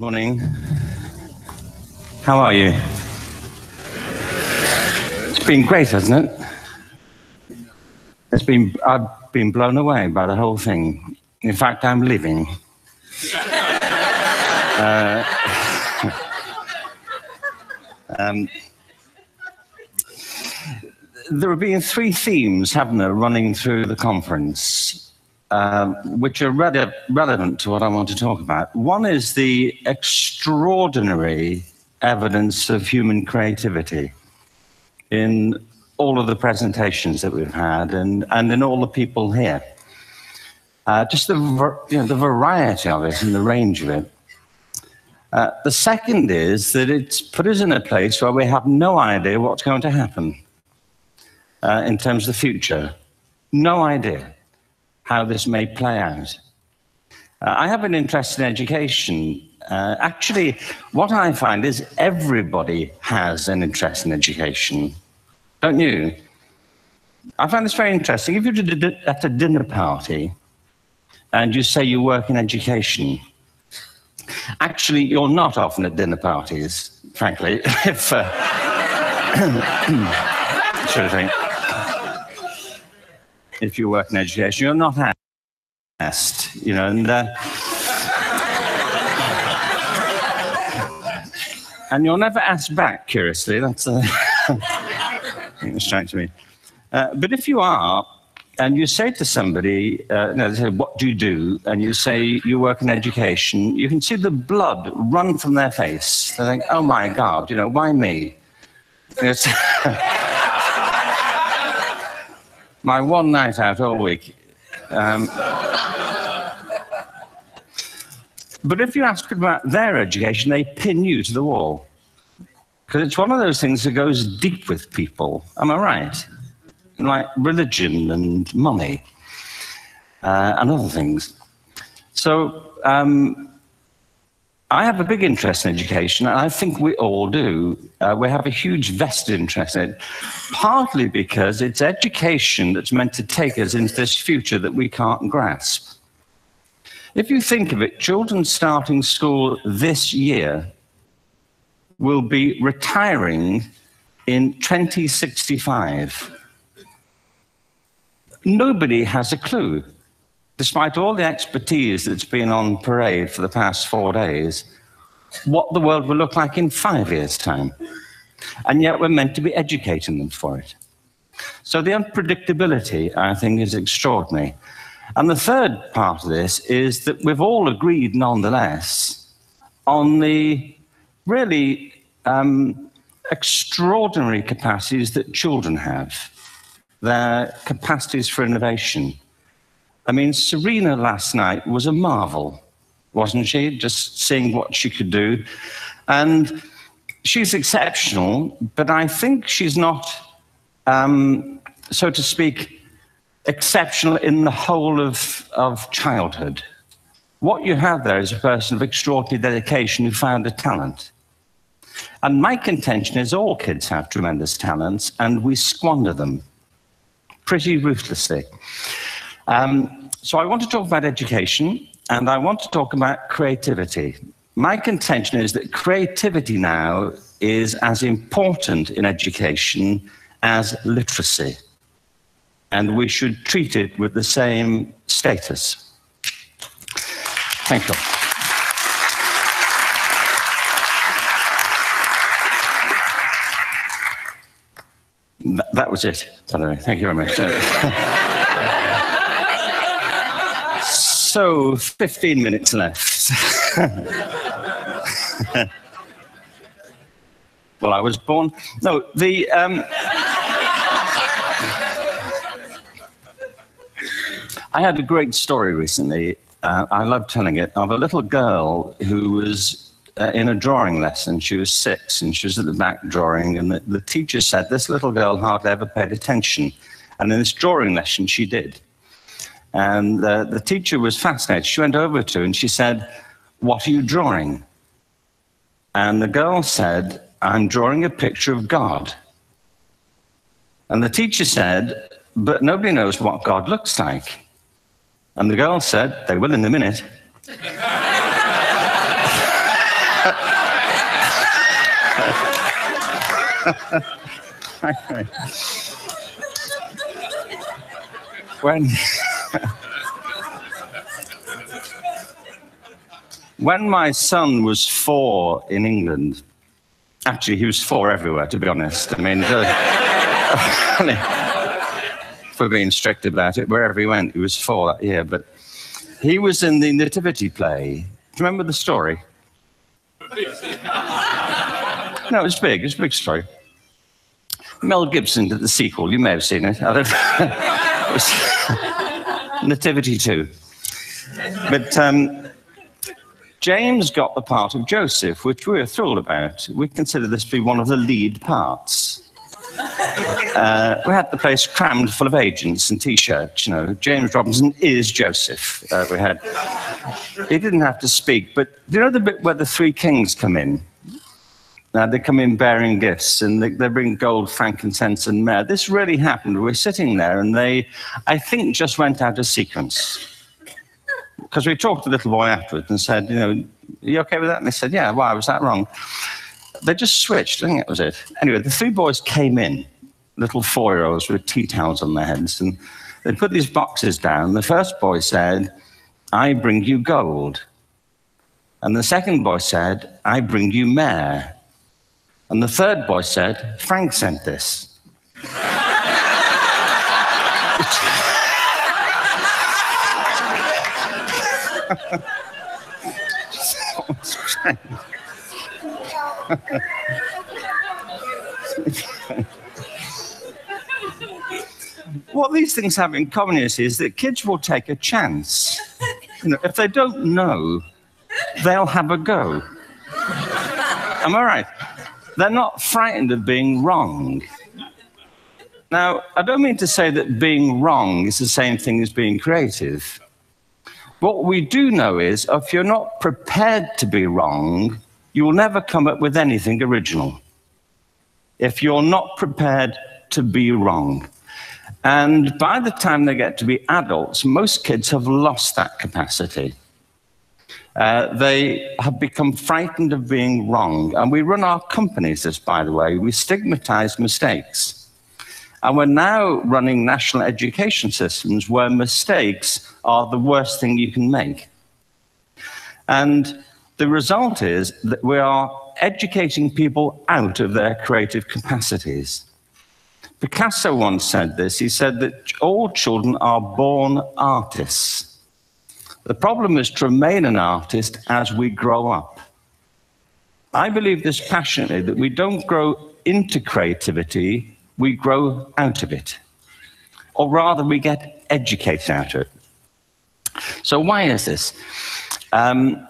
Morning. How are you? It's been great, hasn't it? It's been, I've been blown away by the whole thing. In fact, I'm living. uh, um, there have been three themes, haven't there, running through the conference, uh, which are re- relevant to what I want to talk about. One is the extraordinary evidence of human creativity in all of the presentations that we've had and, and in all the people here. Uh, just the, you know, the variety of it and the range of it. Uh, the second is that it's put us in a place where we have no idea what's going to happen uh, in terms of the future. No idea how this may play out. Uh, I have an interest in education. Uh, actually, what I find is everybody has an interest in education. Don't you? I find this very interesting. If you're at a dinner party and you say you work in education, actually, you're not often at dinner parties, frankly, if. Uh, sort of thing. If you work in education, you're not asked, you know, and. Uh, and you're never asked back, curiously. That's. Uh, strikes me. Uh, but if you are, and you say to somebody, uh, no, they say, what do you do? And you say you work in education, you can see the blood run from their face. They think, oh my God, you know, why me? my one night out all week. Um, but if you ask about their education, they pin you to the wall. Because it's one of those things that goes deep with people. Am I right? Like religion and money uh, and other things. So um, I have a big interest in education, and I think we all do. Uh, we have a huge vested interest in it, partly because it's education that's meant to take us into this future that we can't grasp. If you think of it, children starting school this year will be retiring in 2065. Nobody has a clue. Despite all the expertise that's been on parade for the past four days, what the world will look like in five years' time. And yet we're meant to be educating them for it. So the unpredictability, I think, is extraordinary. And the third part of this is that we've all agreed, nonetheless, on the really um, extraordinary capacities that children have, their capacities for innovation. I mean, Serena last night was a marvel, wasn't she? Just seeing what she could do. And she's exceptional, but I think she's not, um, so to speak, exceptional in the whole of, of childhood. What you have there is a person of extraordinary dedication who found a talent. And my contention is all kids have tremendous talents and we squander them pretty ruthlessly. Um, so I want to talk about education and I want to talk about creativity. My contention is that creativity now is as important in education as literacy. And we should treat it with the same status. Thank you. That was it, by the way. Thank you very much. so, 15 minutes left. well, I was born. No, the. Um, I had a great story recently. Uh, I love telling it of a little girl who was uh, in a drawing lesson. She was six and she was at the back drawing, and the, the teacher said, This little girl hardly ever paid attention. And in this drawing lesson, she did. And uh, the teacher was fascinated. She went over to and she said, What are you drawing? And the girl said, I'm drawing a picture of God. And the teacher said, But nobody knows what God looks like. And the girl said, They will in a minute. when when my son was four in England, actually he was four everywhere, to be honest. I mean, for being strict about it, wherever he went, he was four that year. But he was in the nativity play. Do you remember the story? No, it's big. It's a big story. Mel Gibson did the sequel. You may have seen it. Nativity 2. But um, James got the part of Joseph, which we were thrilled about. We consider this to be one of the lead parts. Uh, we had the place crammed full of agents and T-shirts. You know, James Robinson is Joseph. Uh, we had. He didn't have to speak, but you know the bit where the three kings come in? Now they come in bearing gifts, and they, they bring gold, frankincense, and myrrh. This really happened. We're sitting there, and they, I think, just went out of sequence. Because we talked to the little boy afterwards and said, you know, you okay with that? And they said, yeah. Why was that wrong? They just switched. I think that was it. Anyway, the three boys came in, little four-year-olds with tea towels on their heads, and they put these boxes down. The first boy said, I bring you gold. And the second boy said, I bring you myrrh. And the third boy said, Frank sent this. what these things have in common is, is that kids will take a chance. You know, if they don't know, they'll have a go. Am I right? They're not frightened of being wrong. Now, I don't mean to say that being wrong is the same thing as being creative. What we do know is if you're not prepared to be wrong, you will never come up with anything original. If you're not prepared to be wrong. And by the time they get to be adults, most kids have lost that capacity. Uh, they have become frightened of being wrong. And we run our companies this, by the way. We stigmatize mistakes. And we're now running national education systems where mistakes are the worst thing you can make. And the result is that we are educating people out of their creative capacities. Picasso once said this. He said that all children are born artists. The problem is to remain an artist as we grow up. I believe this passionately that we don't grow into creativity, we grow out of it. Or rather, we get educated out of it. So, why is this? Um,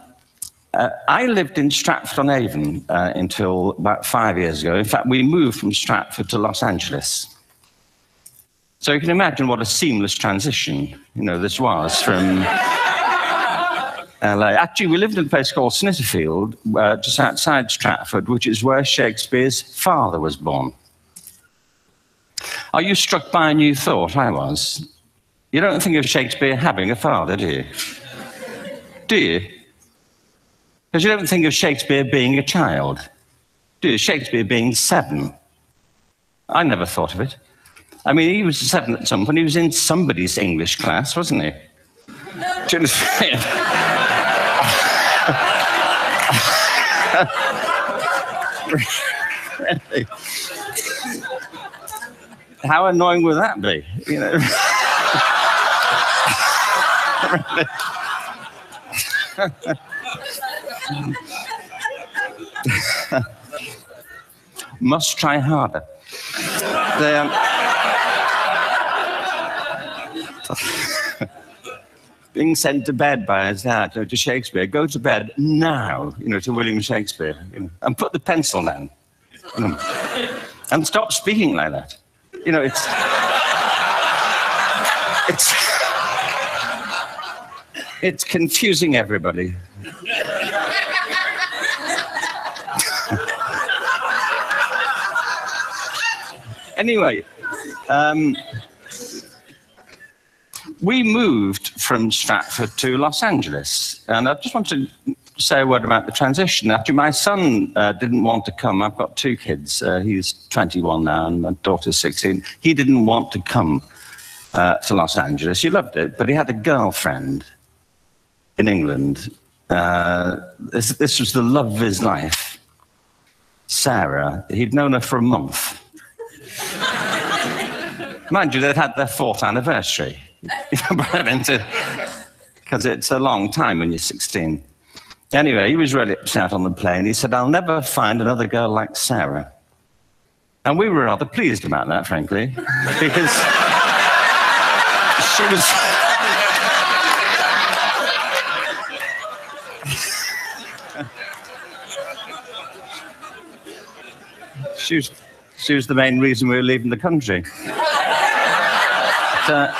uh, I lived in Stratford on Avon uh, until about five years ago. In fact, we moved from Stratford to Los Angeles. So you can imagine what a seamless transition, you know, this was from LA. Actually, we lived in a place called Snitterfield, uh, just outside Stratford, which is where Shakespeare's father was born. Are you struck by a new thought? I was. You don't think of Shakespeare having a father, do you? do you? Because you don't think of Shakespeare being a child, do you? Shakespeare being seven. I never thought of it. I mean, he was seven at some point. He was in somebody's English class, wasn't he? Do you understand? Really? How annoying would that be? You know. Must try harder. um, being sent to bed by his dad to Shakespeare, go to bed now, you know, to William Shakespeare, you know, and put the pencil down, you know, and stop speaking like that. You know, it's it's it's confusing everybody. anyway. Um, we moved from Stratford to Los Angeles, and I just want to say a word about the transition. Actually, my son uh, didn't want to come. I've got two kids. Uh, he's 21 now, and my daughter's 16. He didn't want to come uh, to Los Angeles. He loved it, but he had a girlfriend in England. Uh, this, this was the love of his life. Sarah, he'd known her for a month. Mind you, they'd had their fourth anniversary. Because it's a long time when you're 16. Anyway, he was really upset on the plane. He said, I'll never find another girl like Sarah. And we were rather pleased about that, frankly, because she was. she was, she was the main reason we were leaving the country. but, uh,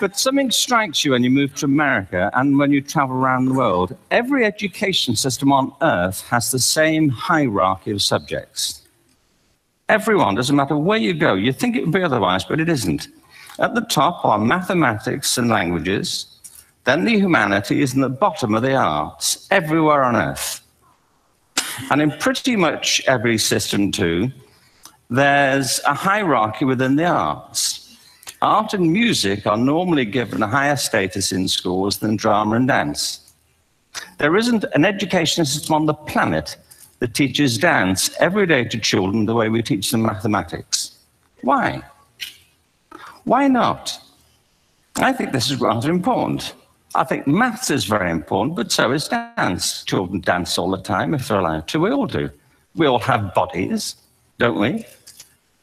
But something strikes you when you move to America and when you travel around the world. Every education system on earth has the same hierarchy of subjects. Everyone, doesn't matter where you go. You think it would be otherwise, but it isn't. At the top are mathematics and languages, then the humanities, and the bottom are the arts, everywhere on earth. And in pretty much every system, too, there's a hierarchy within the arts. Art and music are normally given a higher status in schools than drama and dance. There isn't an education system on the planet that teaches dance every day to children the way we teach them mathematics. Why? Why not? I think this is rather important. I think maths is very important, but so is dance. Children dance all the time if they're allowed to. We all do. We all have bodies, don't we?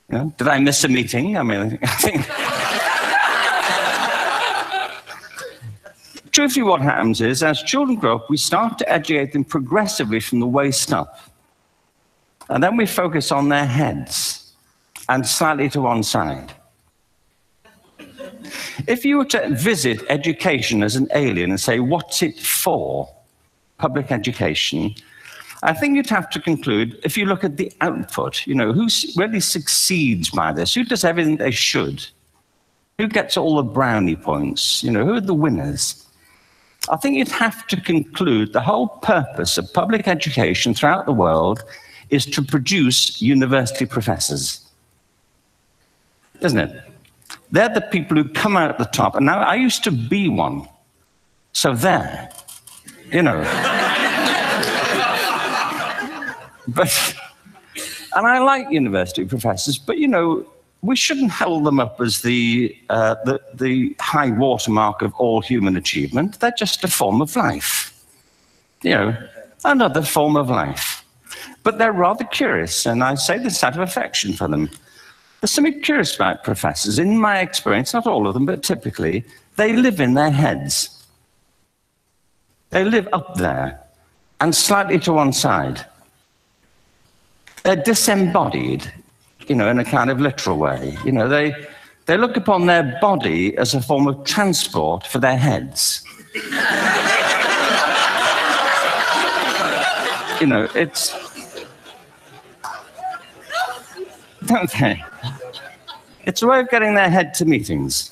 You know, did I miss a meeting? I mean, I think. Truthfully, what happens is, as children grow up, we start to educate them progressively from the waist up. And then we focus on their heads and slightly to one side. If you were to visit education as an alien and say, what's it for? Public education. I think you'd have to conclude, if you look at the output, you know, who really succeeds by this? Who does everything they should? Who gets all the brownie points? You know, who are the winners? I think you'd have to conclude the whole purpose of public education throughout the world is to produce university professors. Isn't it? They're the people who come out at the top. And now I used to be one. So there, you know. but, and I like university professors, but you know, we shouldn't hold them up as the, uh, the, the high watermark of all human achievement. They're just a form of life. You know, another form of life. But they're rather curious, and I say this out of affection for them. There's something curious about professors. In my experience, not all of them, but typically, they live in their heads. They live up there and slightly to one side. They're disembodied you know, in a kind of literal way. You know, they, they look upon their body as a form of transport for their heads. you know, it's. Don't they? It's a way of getting their head to meetings.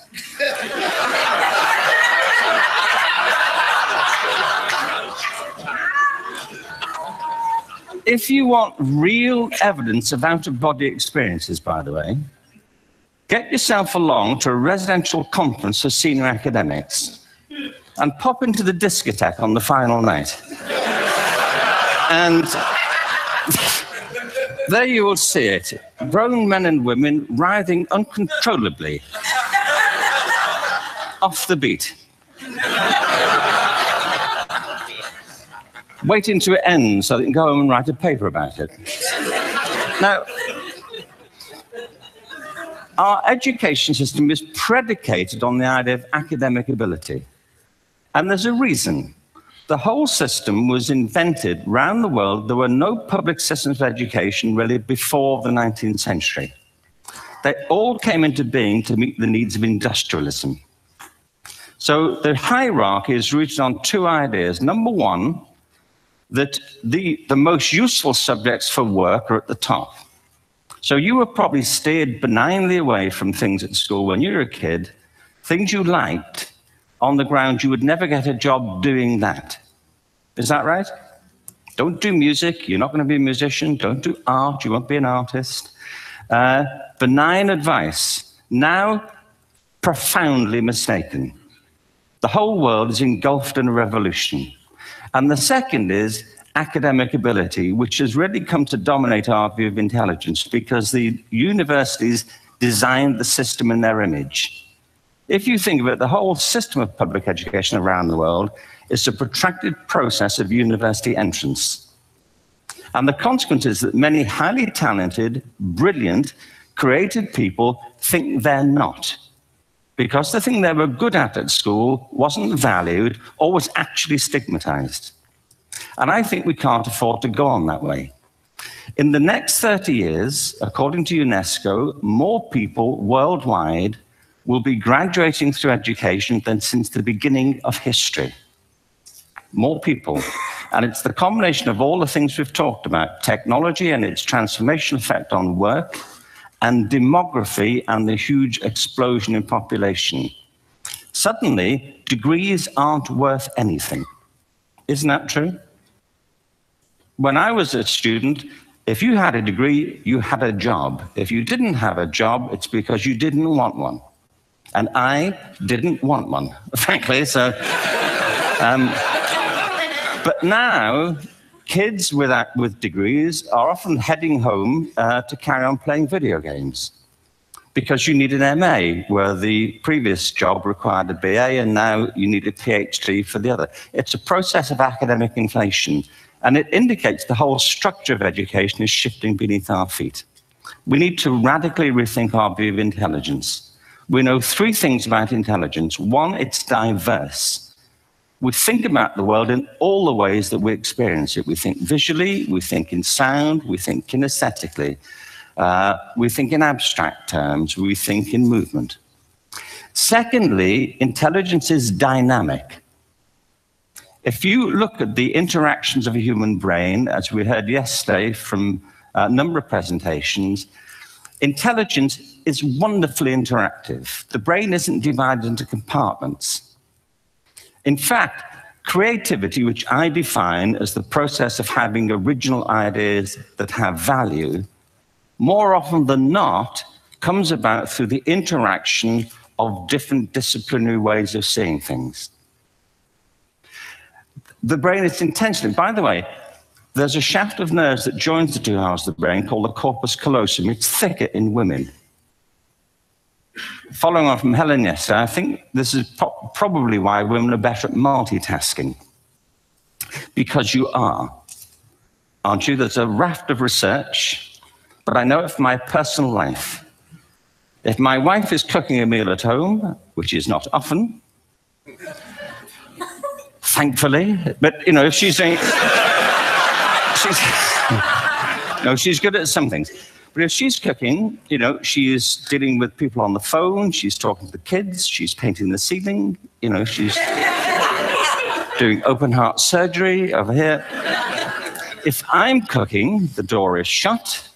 If you want real evidence of out of body experiences, by the way, get yourself along to a residential conference for senior academics and pop into the discotheque on the final night. and there you will see it grown men and women writhing uncontrollably off the beat waiting to it ends so they can go home and write a paper about it. now, our education system is predicated on the idea of academic ability. And there's a reason. The whole system was invented around the world. There were no public systems of education really before the 19th century. They all came into being to meet the needs of industrialism. So the hierarchy is rooted on two ideas. Number one, that the, the most useful subjects for work are at the top. So you were probably steered benignly away from things at school when you were a kid things you liked on the ground you would never get a job doing that. Is that right? Don't do music, you're not going to be a musician. Don't do art, you won't be an artist. Uh, benign advice, now profoundly mistaken. The whole world is engulfed in a revolution. And the second is academic ability, which has really come to dominate our view of intelligence because the universities designed the system in their image. If you think of it, the whole system of public education around the world is a protracted process of university entrance. And the consequence is that many highly talented, brilliant, creative people think they're not. Because the thing they were good at at school wasn't valued or was actually stigmatized. And I think we can't afford to go on that way. In the next 30 years, according to UNESCO, more people worldwide will be graduating through education than since the beginning of history. More people. And it's the combination of all the things we've talked about technology and its transformation effect on work, and demography and the huge explosion in population. Suddenly, degrees aren't worth anything. Isn't that true? When I was a student, if you had a degree, you had a job. If you didn't have a job, it's because you didn't want one. And I didn't want one, frankly. So, um, but now, kids with, with degrees are often heading home uh, to carry on playing video games because you need an MA, where the previous job required a BA, and now you need a PhD for the other. It's a process of academic inflation. And it indicates the whole structure of education is shifting beneath our feet. We need to radically rethink our view of intelligence. We know three things about intelligence. One, it's diverse. We think about the world in all the ways that we experience it. We think visually, we think in sound, we think kinesthetically, uh, we think in abstract terms, we think in movement. Secondly, intelligence is dynamic. If you look at the interactions of a human brain, as we heard yesterday from a number of presentations, intelligence is wonderfully interactive. The brain isn't divided into compartments. In fact, creativity, which I define as the process of having original ideas that have value, more often than not, comes about through the interaction of different disciplinary ways of seeing things the brain is intentionally, by the way, there's a shaft of nerves that joins the two halves of the brain called the corpus callosum. It's thicker in women. Following on from Helen yesterday, I think this is pro probably why women are better at multitasking. Because you are, aren't you? There's a raft of research, but I know it from my personal life. If my wife is cooking a meal at home, which is not often, thankfully. But, you know, if she's saying, she's, no, she's good at some things. But if she's cooking, you know, she's dealing with people on the phone, she's talking to the kids, she's painting the ceiling, you know, she's doing open heart surgery over here. If I'm cooking, the door is shut,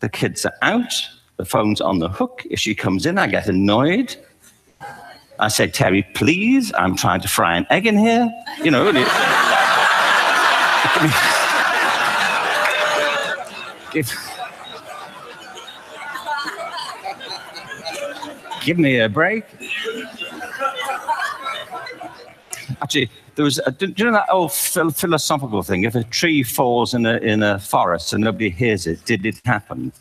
the kids are out, the phone's on the hook. If she comes in, I get annoyed. I said, Terry, please, I'm trying to fry an egg in here. You know, it, give, give me a break. Actually, there was, a, do you know that old philosophical thing? If a tree falls in a, in a forest and nobody hears it, did it happen?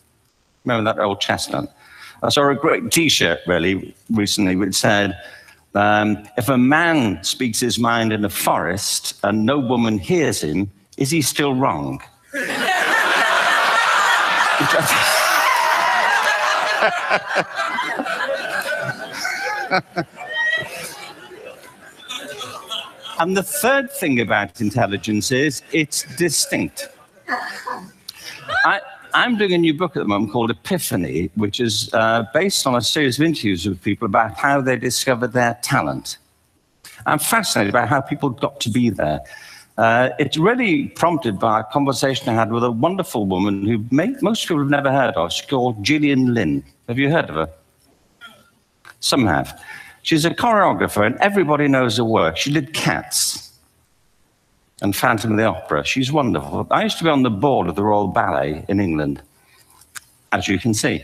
Remember that old chestnut? I saw a great T-shirt really recently which said, um, "If a man speaks his mind in a forest and no woman hears him, is he still wrong?" and the third thing about intelligence is it's distinct. I, I'm doing a new book at the moment called Epiphany, which is uh, based on a series of interviews with people about how they discovered their talent. I'm fascinated by how people got to be there. Uh, it's really prompted by a conversation I had with a wonderful woman who may, most people have never heard of. She's called Gillian Lynne. Have you heard of her? Some have. She's a choreographer, and everybody knows her work. She did Cats and Phantom of the Opera. She's wonderful. I used to be on the board of the Royal Ballet in England, as you can see.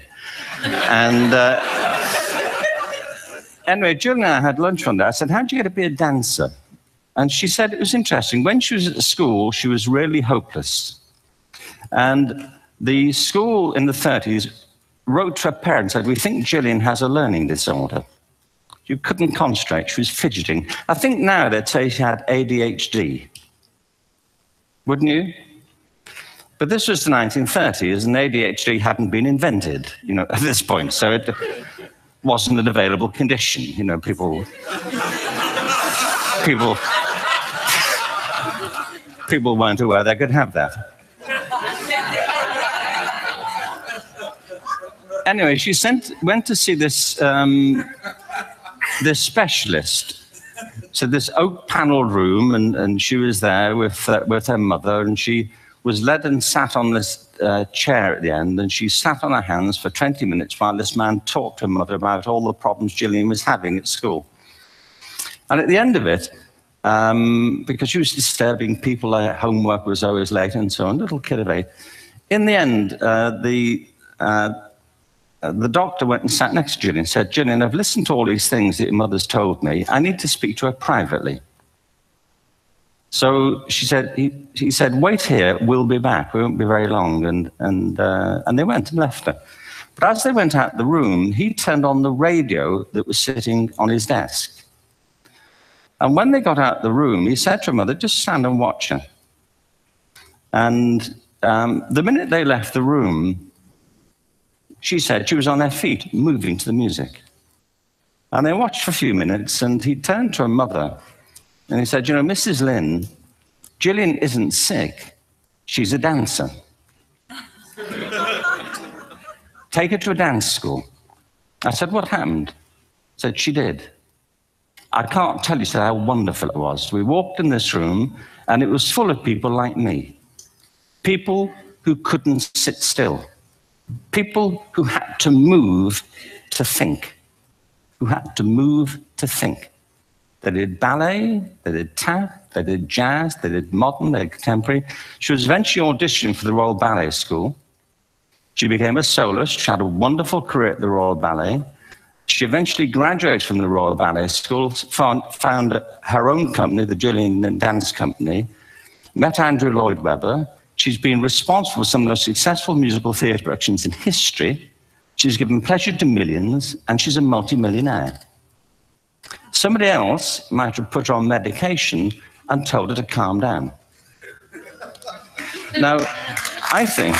and uh, anyway, Jill and I had lunch one day. I said, How'd you get to be a dancer? And she said it was interesting. When she was at school, she was really hopeless. And the school in the 30s wrote to her parents and said, We think Gillian has a learning disorder. You couldn't concentrate, she was fidgeting. I think now they'd say she had ADHD. Wouldn't you? But this was the 1930s, and ADHD hadn't been invented, you know, at this point. So it wasn't an available condition. You know, people, people, people weren't aware they could have that. Anyway, she sent, went to see this, um, this specialist. So this oak paneled room, and, and she was there with, uh, with her mother, and she was led and sat on this uh, chair at the end, and she sat on her hands for 20 minutes while this man talked to her mother about all the problems Gillian was having at school. And at the end of it, um, because she was disturbing people, her homework was always late and so on, little kid of eight. In the end, uh, the, uh, the doctor went and sat next to Gillian and said, Gillian, I've listened to all these things that your mother's told me. I need to speak to her privately. So she said, he, he said, wait here, we'll be back. We won't be very long. And, and, uh, and they went and left her. But as they went out the room, he turned on the radio that was sitting on his desk. And when they got out the room, he said to her mother, just stand and watch her. And um, the minute they left the room, she said she was on her feet, moving to the music. And they watched for a few minutes, and he turned to her mother and he said, You know, Mrs. Lynne, Gillian isn't sick, she's a dancer. Take her to a dance school. I said, What happened? He said, She did. I can't tell you how wonderful it was. We walked in this room, and it was full of people like me people who couldn't sit still, people who had to move to think, who had to move to think. They did ballet, they did tap, they did jazz, they did modern, they did contemporary. She was eventually auditioning for the Royal Ballet School. She became a soloist. She had a wonderful career at the Royal Ballet. She eventually graduated from the Royal Ballet School, found, found her own company, the Gillian Dance Company, met Andrew Lloyd Webber. She's been responsible for some of the most successful musical theatre productions in history. She's given pleasure to millions, and she's a multimillionaire. Somebody else might have put her on medication and told her to calm down. now, I think.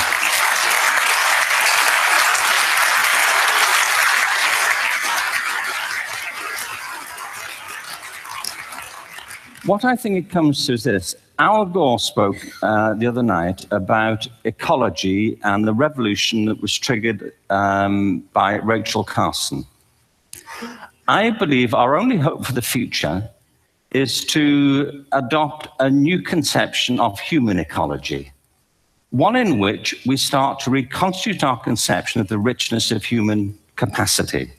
What I think it comes to is this. Al Gore spoke uh, the other night about ecology and the revolution that was triggered um, by Rachel Carson. I believe our only hope for the future is to adopt a new conception of human ecology, one in which we start to reconstitute our conception of the richness of human capacity.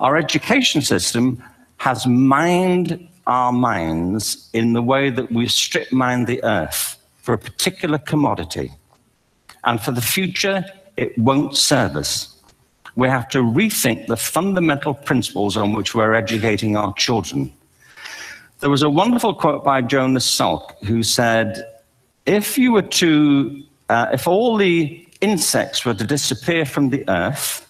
Our education system has mined our minds in the way that we strip mine the earth for a particular commodity. And for the future, it won't serve us we have to rethink the fundamental principles on which we're educating our children. There was a wonderful quote by Jonas Salk who said, if you were to, uh, if all the insects were to disappear from the earth,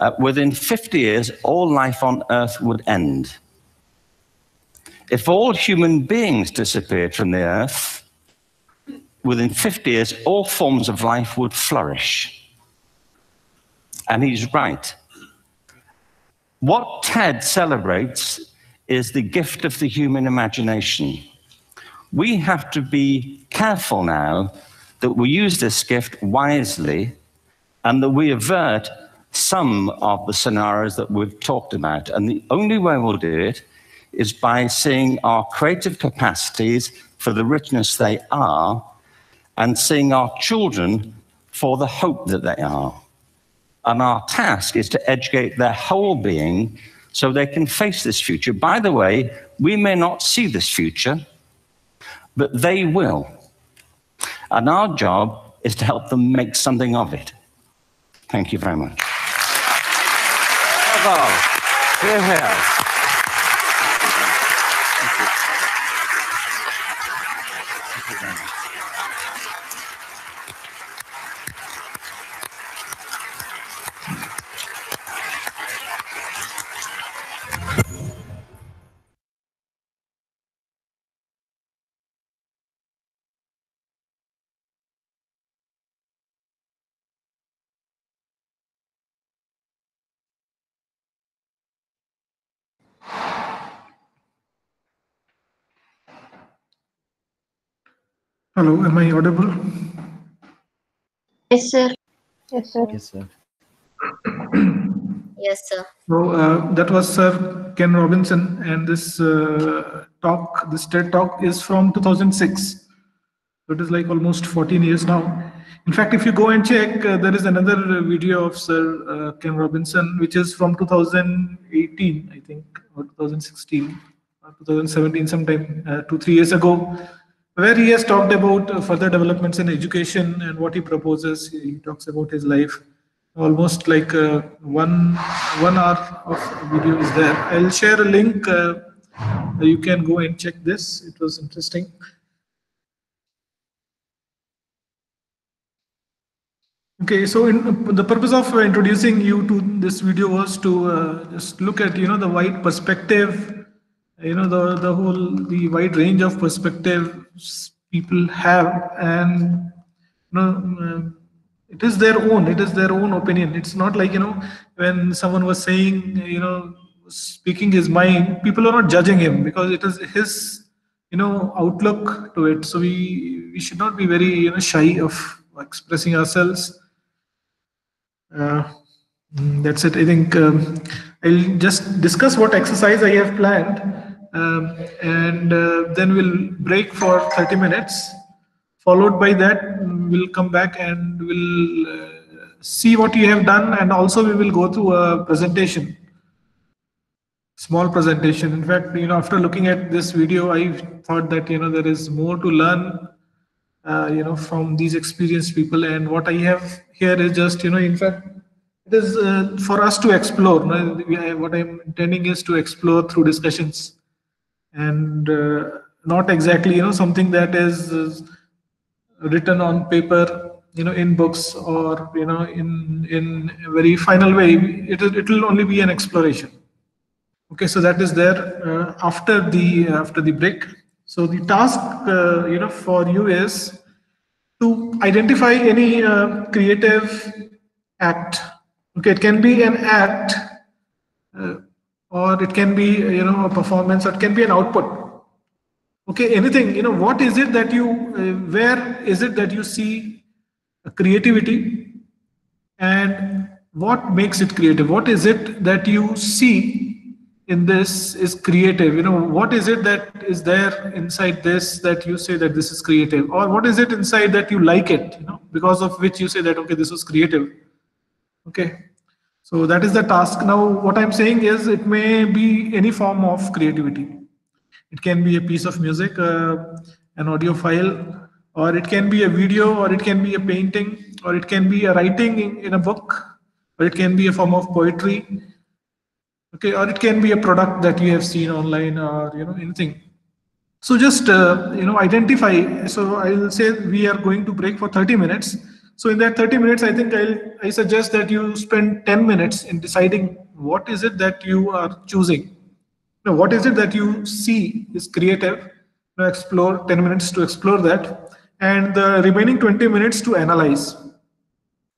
uh, within 50 years, all life on earth would end. If all human beings disappeared from the earth, within 50 years, all forms of life would flourish. And he's right. What TED celebrates is the gift of the human imagination. We have to be careful now that we use this gift wisely and that we avert some of the scenarios that we've talked about. And the only way we'll do it is by seeing our creative capacities for the richness they are and seeing our children for the hope that they are. And our task is to educate their whole being so they can face this future. By the way, we may not see this future, but they will. And our job is to help them make something of it. Thank you very much. Bravo. Hear, hear. Hello, am I audible? Yes, sir. Yes, sir. Yes, sir. Yes, sir. So uh, that was Sir Ken Robinson, and this uh, talk, this TED talk, is from 2006. So it is like almost 14 years now. In fact, if you go and check, uh, there is another video of Sir uh, Ken Robinson, which is from 2018, I think, or 2016, or 2017, sometime uh, two three years ago, where he has talked about uh, further developments in education and what he proposes. He talks about his life. Almost like uh, one one hour of video is there. I'll share a link. Uh, you can go and check this. It was interesting. Okay, so in, the purpose of introducing you to this video was to uh, just look at you know the wide perspective, you know the the whole the wide range of perspectives people have, and you know uh, it is their own. It is their own opinion. It's not like you know when someone was saying you know speaking his mind, people are not judging him because it is his you know outlook to it. So we we should not be very you know shy of expressing ourselves. Uh, mm, that's it. I think um, I'll just discuss what exercise I have planned, um, and uh, then we'll break for 30 minutes. Followed by that, we'll come back and we'll uh, see what you have done, and also we will go through a presentation, small presentation. In fact, you know, after looking at this video, I thought that you know there is more to learn uh, you know from these experienced people and what i have here is just you know in fact it is uh, for us to explore no? what i'm intending is to explore through discussions and uh, not exactly you know something that is, written on paper you know in books or you know in in a very final way. It it will only be an exploration. Okay so that is there uh, after the after the break. So the task, uh, you know, for you is to identify any uh, creative act. Okay, it can be an act, uh, or it can be, you know, a performance, or it can be an output. Okay, anything. You know, what is it that you? Uh, where is it that you see creativity, and what makes it creative? What is it that you see in this is creative you know what is it that is there inside this that you say that this is creative or what is it inside that you like it you know because of which you say that okay this was creative okay so that is the task. Now what i'm saying is it may be any form of creativity. It can be a piece of music uh, an audio file or it can be a video or it can be a painting or it can be a writing in, in a book or it can be a form of poetry. Okay or it can be a product that you have seen online or you know anything. So just uh, you know identify. So i'll say we are going to break for 30 minutes so in that 30 minutes i think i'll i suggest that you spend 10 minutes in deciding what is it that you are choosing. Now what is it that you see is creative? Now explore 10 minutes to explore that. And the remaining 20 minutes to analyze.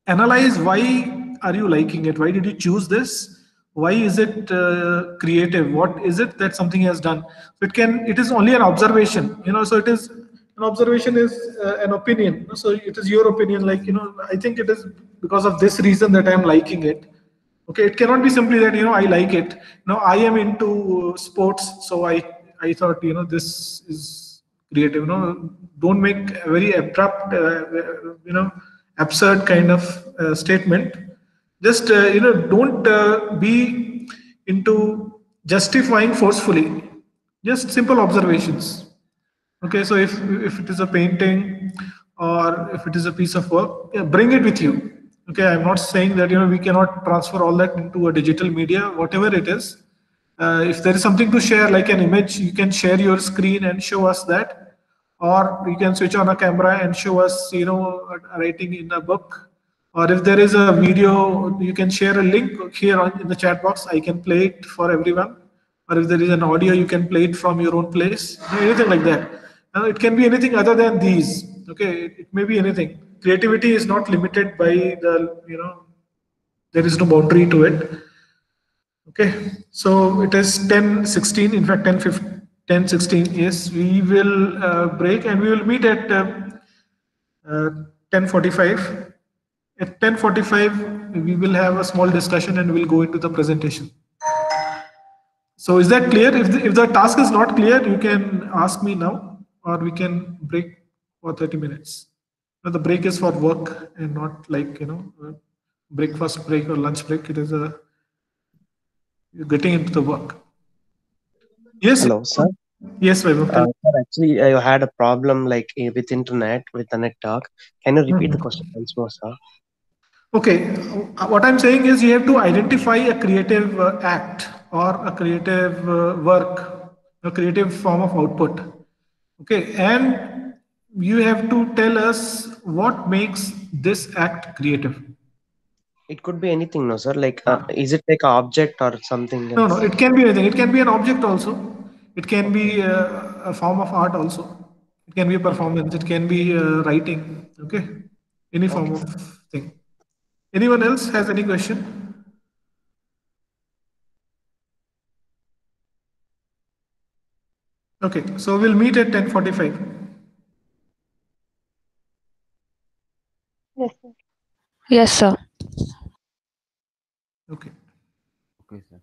Analyze why are you liking it? Why did you choose this? Why is it uh, creative? What is it that something has done? It can it is only an observation you know so it is an observation is uh, an opinion. So it is your opinion like you know i think it is because of this reason that i am liking it. Okay it cannot be simply that you know i like it. Now i am into sports so i i thought you know this is creative. You know don't make a very abrupt uh, you know absurd kind of uh, statement. Just uh, you know don't uh, be into justifying forcefully. Just simple observations. Okay, so if if it is a painting or if it is a piece of work, yeah, bring it with you. Okay, I'm not saying that you know we cannot transfer all that into a digital media, whatever it is. Uh, if there is something to share, like an image, you can share your screen and show us that, or you can switch on a camera and show us, you know, writing in a book. Or if there is a video, you can share a link here on, in the chat box. I can play it for everyone. Or if there is an audio, you can play it from your own place. Anything like that. It can be anything other than these. Okay, it, may be anything. Creativity is not limited by the, you know, there is no boundary to it. Okay, so it is 10 16, in fact, 10 15, 10 16. Yes, we will uh, break and we will meet at uh, uh, 10 45. At 10 45, we will have a small discussion and we'll go into the presentation. So, is that clear? If the, if the task is not clear, you can ask me now or we can break for 30 minutes. The break is for work and not like, you know, uh, breakfast break or lunch break. It is a you're getting into the work. Yes. Hello, sir. Yes, Vaibhav. Uh, sir, actually, I had a problem like eh, with internet, with the net talk. Can you repeat the question once more, sir? Okay. uh, What I'm saying is you have to identify a creative uh, act or a creative uh, work, a creative form of output. Okay. And you have to tell us what makes this act creative. It could be anything, no, sir. Like, uh, is it like an object or something? No, else? no, it can be anything. It can be an object also. It can be uh, a form of art also. It can be a performance. It can be uh, writing. Okay, any form of thing. Anyone else has any question? Okay, so we'll meet at 10:45. Yes, sir. Okay. Okay, sir.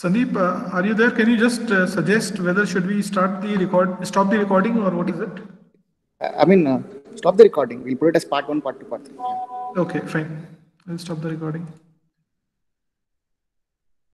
Sandeep, uh, are you there? Can you just uh, suggest whether should we start the record, stop the recording, or what is it? I mean, uh, stop the recording. We'll put it as part one, part two, part three. Okay, fine. I'll stop the recording.